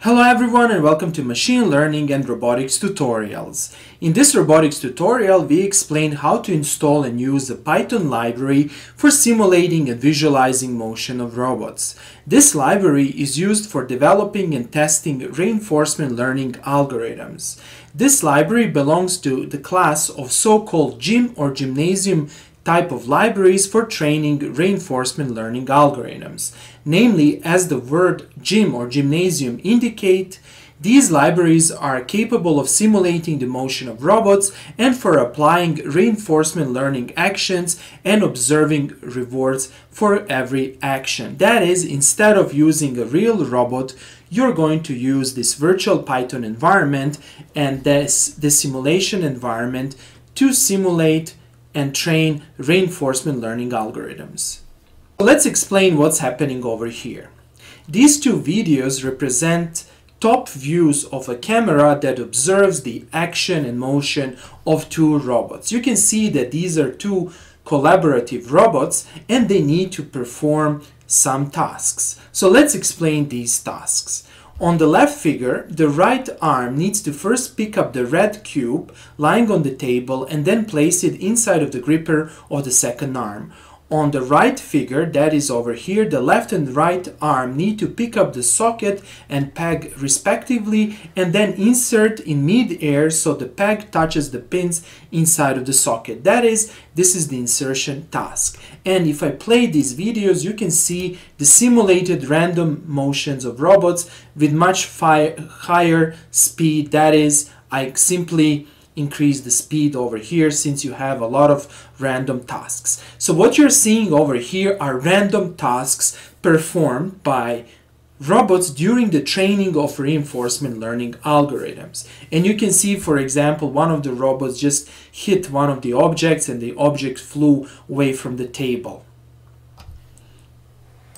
Hello everyone and welcome to Machine Learning and Robotics Tutorials. In this robotics tutorial, we explain how to install and use the Python library for simulating and visualizing motion of robots. This library is used for developing and testing reinforcement learning algorithms. This library belongs to the class of so-called gym or gymnasium type of libraries for training reinforcement learning algorithms. Namely, as the word gym or gymnasium indicate, these libraries are capable of simulating the motion of robots and for applying reinforcement learning actions and observing rewards for every action. That is, instead of using a real robot, you're going to use this virtual Python environment and this, this simulation environment to simulate and train reinforcement learning algorithms. Let's explain what's happening over here. These two videos represent top views of a camera that observes the action and motion of two robots. You can see that these are two collaborative robots and they need to perform some tasks. So let's explain these tasks. On the left figure, the right arm needs to first pick up the red cube lying on the table and then place it inside of the gripper of the second arm. On the right figure, that is over here, the left and right arm need to pick up the socket and peg respectively and then insert in mid-air so the peg touches the pins inside of the socket. That is, this is the insertion task. And if I play these videos, you can see the simulated random motions of robots with much higher speed. That is, I simply increase the speed over here since you have a lot of random tasks. So what you're seeing over here are random tasks performed by robots during the training of reinforcement learning algorithms. And you can see, for example, one of the robots just hit one of the objects and the object flew away from the table.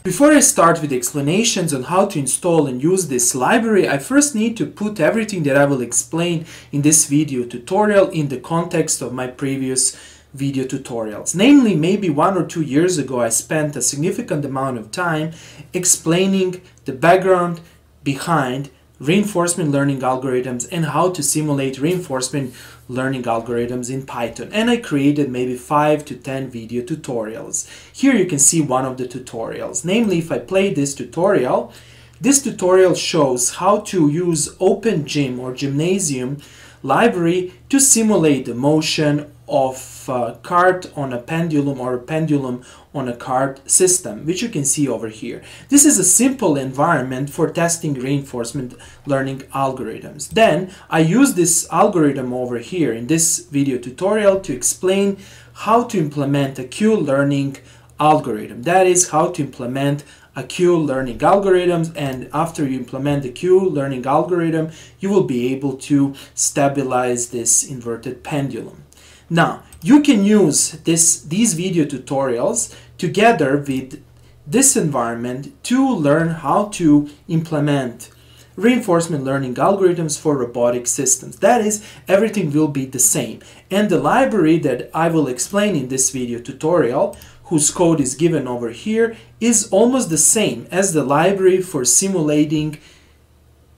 Before I start with explanations on how to install and use this library, I first need to put everything that I will explain in this video tutorial in the context of my previous video tutorials. Namely, maybe one or two years ago I spent a significant amount of time explaining the background behind reinforcement learning algorithms and how to simulate reinforcement learning algorithms in Python and I created maybe 5 to 10 video tutorials. Here you can see one of the tutorials. Namely, if I play this tutorial, this tutorial shows how to use OpenGym or Gymnasium library to simulate the motion of a cart on a pendulum or a pendulum on a cart system, which you can see over here. This is a simple environment for testing reinforcement learning algorithms. Then I use this algorithm over here in this video tutorial to explain how to implement a Q-learning algorithm. That is how to implement a Q-learning algorithms and after you implement the Q-learning algorithm you will be able to stabilize this inverted pendulum. Now, you can use this, these video tutorials together with this environment to learn how to implement reinforcement learning algorithms for robotic systems. That is, everything will be the same. And the library that I will explain in this video tutorial, whose code is given over here, is almost the same as the library for simulating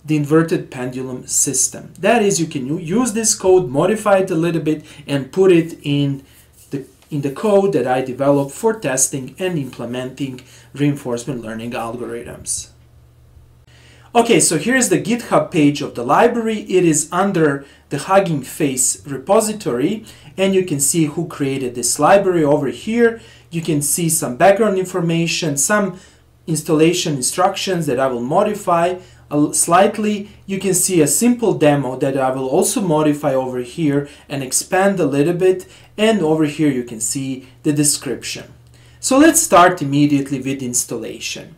the inverted pendulum system. That is, you can use this code, modify it a little bit, and put it in in the code that I developed for testing and implementing reinforcement learning algorithms. Okay, so here's the GitHub page of the library. It is under the Hugging Face repository, and you can see who created this library over here. You can see some background information, some installation instructions that I will modify slightly, you can see a simple demo that I will also modify over here and expand a little bit. And over here you can see the description. So let's start immediately with installation.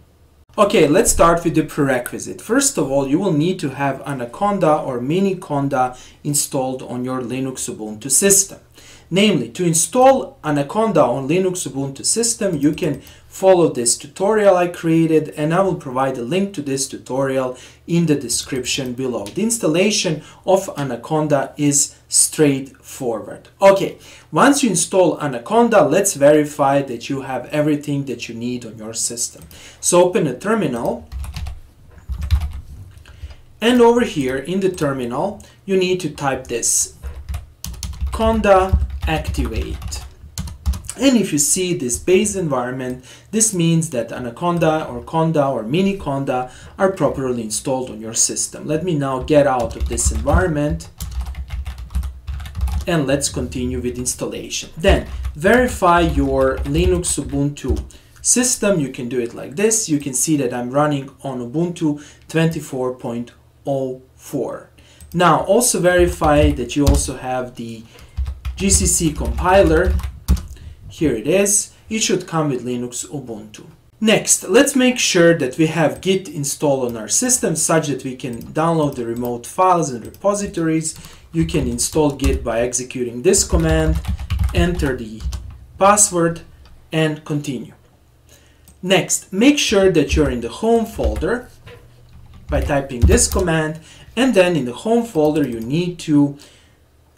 Okay, let's start with the prerequisite. First of all, you will need to have Anaconda or Miniconda installed on your Linux Ubuntu system. Namely, to install Anaconda on Linux Ubuntu system, you can follow this tutorial I created and I will provide a link to this tutorial in the description below. The installation of Anaconda is straightforward. Okay, once you install Anaconda, let's verify that you have everything that you need on your system. So open a terminal And over here in the terminal, you need to type this, conda activate. And if you see this base environment, this means that Anaconda or Conda or Miniconda are properly installed on your system. Let me now get out of this environment and let's continue with installation. Then verify your Linux Ubuntu system. You can do it like this. You can see that I'm running on Ubuntu 24.04. Now also verify that you also have the GCC compiler here it is. It should come with Linux Ubuntu. Next, let's make sure that we have Git installed on our system such that we can download the remote files and repositories. You can install Git by executing this command, enter the password, and continue. Next, make sure that you're in the home folder by typing this command, and then in the home folder you need to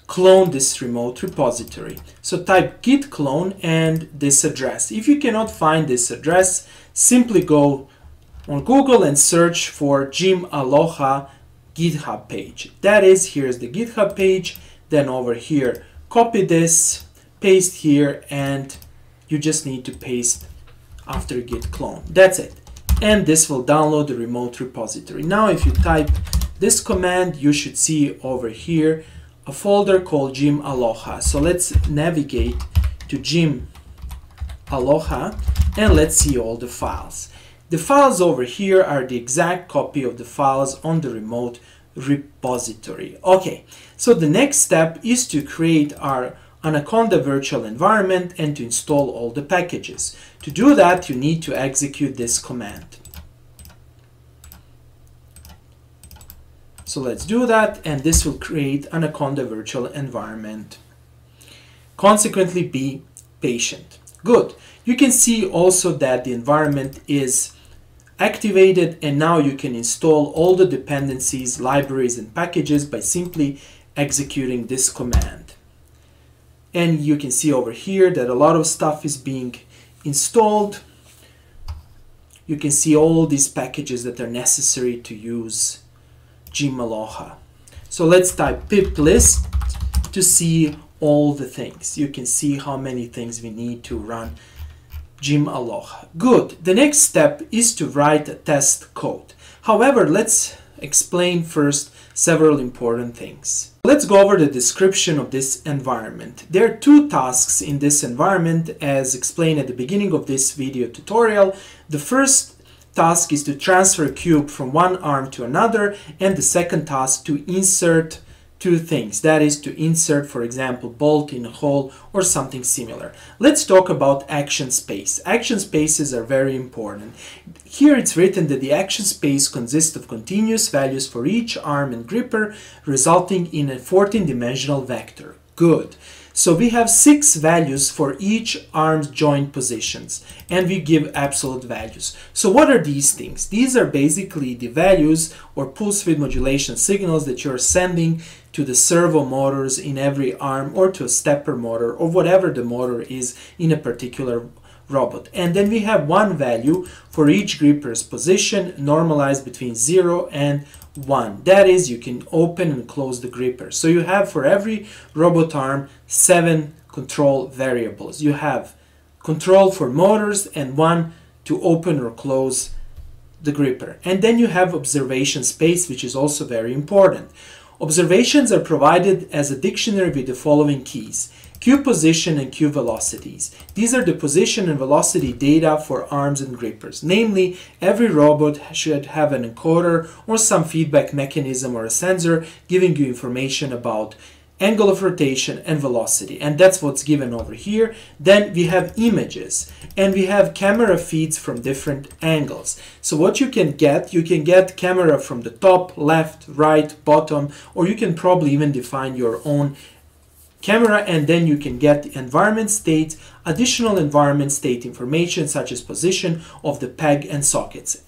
clone this remote repository. So type git clone and this address. If you cannot find this address, simply go on Google and search for Gym-Aloha GitHub page. That is, here's the GitHub page. Then over here, copy this, paste here, and you just need to paste after git clone. That's it. And this will download the remote repository. Now, if you type this command, you should see over here a folder called Gym-Aloha. So let's navigate to Jim Aloha and let's see all the files. The files over here are the exact copy of the files on the remote repository. Okay, so the next step is to create our Anaconda virtual environment and to install all the packages. To do that, you need to execute this command. So let's do that and this will create Anaconda virtual environment. Consequently, be patient. Good. You can see also that the environment is activated and now you can install all the dependencies, libraries and packages by simply executing this command. And you can see over here that a lot of stuff is being installed. You can see all these packages that are necessary to use Gym-Aloha. So let's type pip list to see all the things. You can see how many things we need to run Gym-Aloha. Good. The next step is to write a test code. However, let's explain first several important things. Let's go over the description of this environment. There are two tasks in this environment as explained at the beginning of this video tutorial. The first task is to transfer a cube from one arm to another and the second task to insert two things. That is to insert for example bolt in a hole or something similar. Let's talk about action space. Action spaces are very important. Here it's written that the action space consists of continuous values for each arm and gripper resulting in a 14 dimensional vector. Good so we have six values for each arm's joint positions and we give absolute values. So what are these things? These are basically the values or pulse width modulation signals that you're sending to the servo motors in every arm or to a stepper motor or whatever the motor is in a particular robot. And then we have one value for each gripper's position normalized between 0 and 1. That is, you can open and close the gripper. So you have for every robot arm 7 control variables. You have control for motors and one to open or close the gripper. And then you have observation space, which is also very important. Observations are provided as a dictionary with the following keys. Q position and Q velocities. These are the position and velocity data for arms and grippers. Namely, every robot should have an encoder or some feedback mechanism or a sensor giving you information about angle of rotation and velocity and that's what's given over here then we have images and we have camera feeds from different angles so what you can get you can get camera from the top left right bottom or you can probably even define your own camera and then you can get the environment state, additional environment state information such as position of the peg and sockets.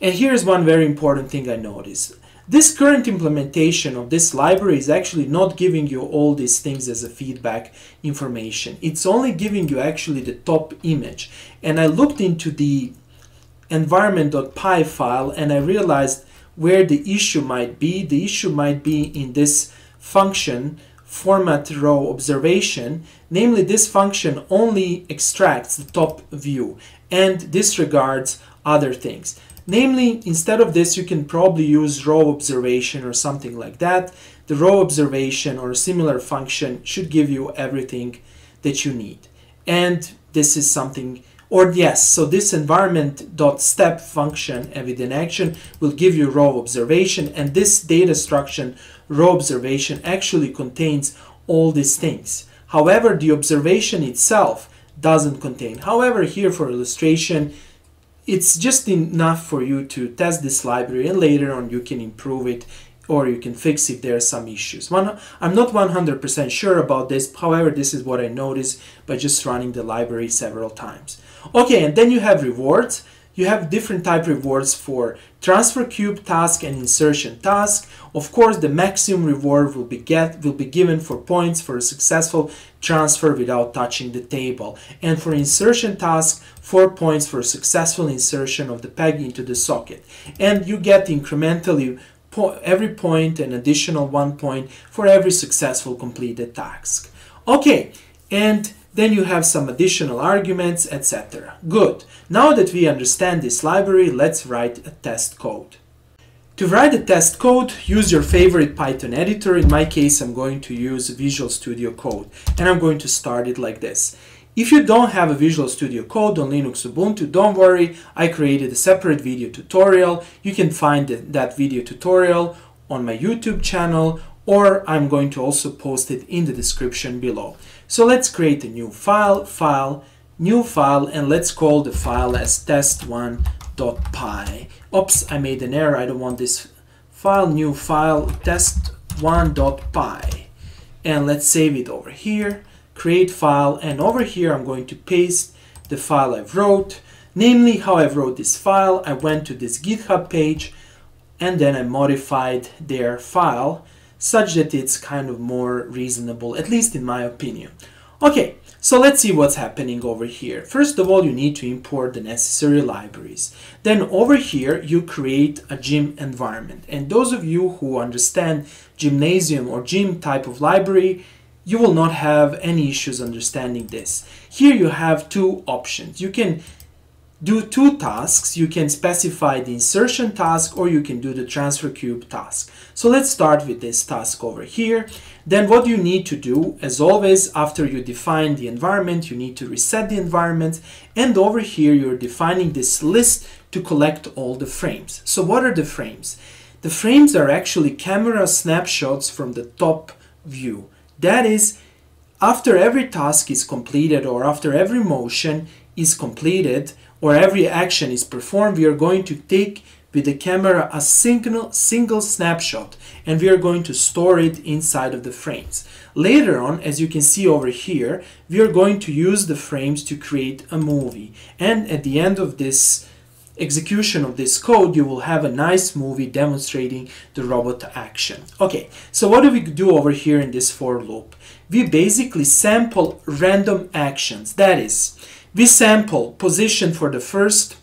And here's one very important thing I noticed. This current implementation of this library is actually not giving you all these things as a feedback information. It's only giving you actually the top image. And I looked into the environment.py file and I realized where the issue might be. The issue might be in this function format raw observation, namely this function only extracts the top view and disregards other things. Namely, instead of this, you can probably use raw observation or something like that. The raw observation or similar function should give you everything that you need. And this is something, or yes, so this environment.step function, evident action, will give you raw observation. And this data structure, raw observation, actually contains all these things. However, the observation itself doesn't contain. However, here for illustration, it's just enough for you to test this library and later on you can improve it or you can fix if there are some issues. One, I'm not 100% sure about this, however, this is what I noticed by just running the library several times. Okay, and then you have rewards you have different type rewards for transfer cube task and insertion task. Of course, the maximum reward will be get will be given for points for a successful transfer without touching the table. And for insertion task, 4 points for successful insertion of the peg into the socket. And you get incrementally po every point an additional 1 point for every successful completed task. Okay, and then you have some additional arguments, etc. Good. Now that we understand this library, let's write a test code. To write a test code, use your favorite Python editor. In my case, I'm going to use Visual Studio Code, and I'm going to start it like this. If you don't have a Visual Studio Code on Linux Ubuntu, don't worry, I created a separate video tutorial. You can find that video tutorial on my YouTube channel, or I'm going to also post it in the description below. So let's create a new file, file, new file, and let's call the file as test1.py. Oops, I made an error. I don't want this file, new file, test1.py. And let's save it over here, create file, and over here I'm going to paste the file I've wrote. Namely, how I wrote this file, I went to this GitHub page, and then I modified their file such that it's kind of more reasonable, at least in my opinion. Okay, so let's see what's happening over here. First of all, you need to import the necessary libraries. Then over here, you create a gym environment. And those of you who understand gymnasium or gym type of library, you will not have any issues understanding this. Here you have two options. You can do two tasks. You can specify the insertion task or you can do the transfer cube task. So let's start with this task over here. Then what you need to do, as always, after you define the environment, you need to reset the environment. And over here, you're defining this list to collect all the frames. So what are the frames? The frames are actually camera snapshots from the top view. That is, after every task is completed or after every motion is completed, or every action is performed, we are going to take with the camera a single, single snapshot and we are going to store it inside of the frames. Later on, as you can see over here, we are going to use the frames to create a movie. And at the end of this execution of this code, you will have a nice movie demonstrating the robot action. Okay, so what do we do over here in this for loop? We basically sample random actions. That is, we sample position for the first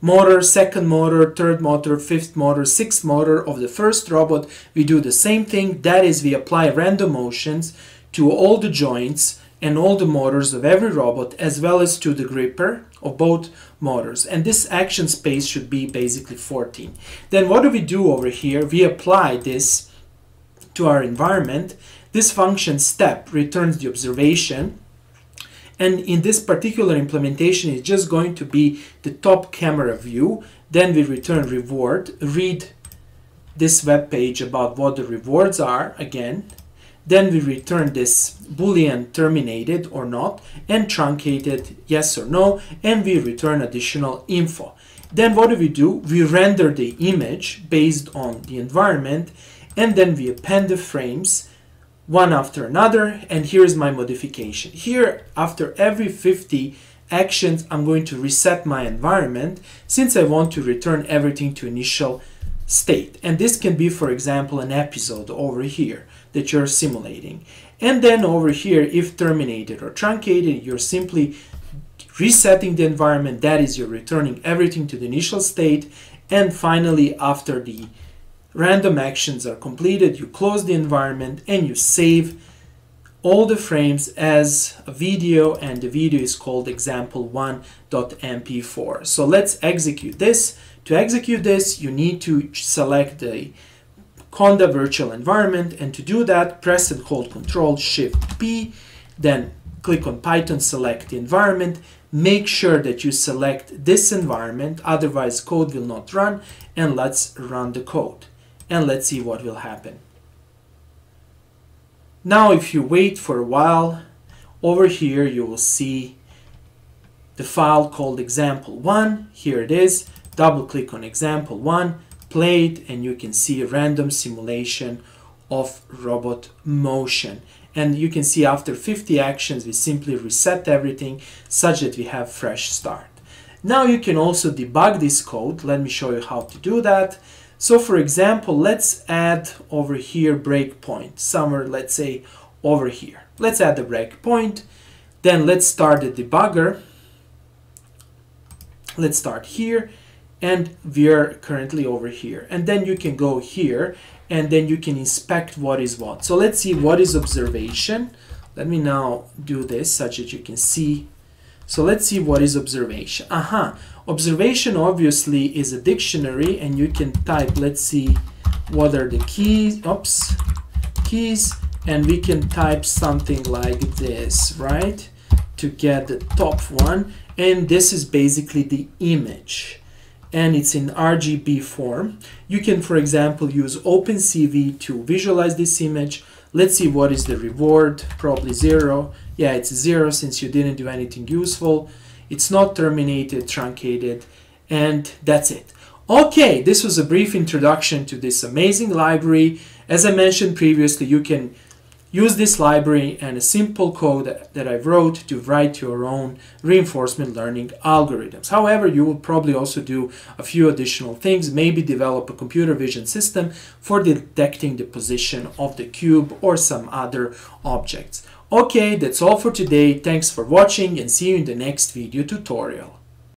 motor, second motor, third motor, fifth motor, sixth motor of the first robot. We do the same thing. That is, we apply random motions to all the joints and all the motors of every robot as well as to the gripper of both motors. And this action space should be basically 14 then what do we do over here? We apply this to our environment. This function step returns the observation. And in this particular implementation it's just going to be the top camera view. Then we return reward read this web page about what the rewards are again then we return this boolean terminated or not and truncated yes or no and we return additional info. Then what do we do? We render the image based on the environment and then we append the frames one after another and here's my modification. Here after every 50 actions I'm going to reset my environment since I want to return everything to initial state. And this can be for example an episode over here that you're simulating and then over here if terminated or truncated you're simply resetting the environment that is you're returning everything to the initial state And finally, after the random actions are completed, you close the environment and you save all the frames as a video and the video is called example1.mp4. So let's execute this. To execute this, you need to select the Conda virtual environment and to do that, press and hold Control Shift P, then click on Python, select the environment, make sure that you select this environment, otherwise code will not run, and let's run the code. And let's see what will happen. Now if you wait for a while, over here you will see the file called example1. Here it is. Double click on example1, play it, and you can see a random simulation of robot motion. And you can see after 50 actions, we simply reset everything such that we have fresh start. Now you can also debug this code. Let me show you how to do that. So for example, let's add over here breakpoint, somewhere, let's say over here. Let's add the breakpoint. Then let's start the debugger. Let's start here and we're currently over here. And then you can go here and then you can inspect what is what. So let's see what is observation. Let me now do this such that you can see. So let's see what is observation. Aha, uh -huh. Observation obviously is a dictionary and you can type, let's see, what are the keys, oops, keys, and we can type something like this, right? To get the top one. And this is basically the image and it's in RGB form. You can, for example, use OpenCV to visualize this image. Let's see what is the reward, probably zero. Yeah, it's zero since you didn't do anything useful. It's not terminated, truncated, and that's it. Okay, this was a brief introduction to this amazing library. As I mentioned previously, you can use this library and a simple code that I wrote to write your own reinforcement learning algorithms. However, you will probably also do a few additional things, maybe develop a computer vision system for detecting the position of the cube or some other objects. Okay, that's all for today. Thanks for watching and see you in the next video tutorial.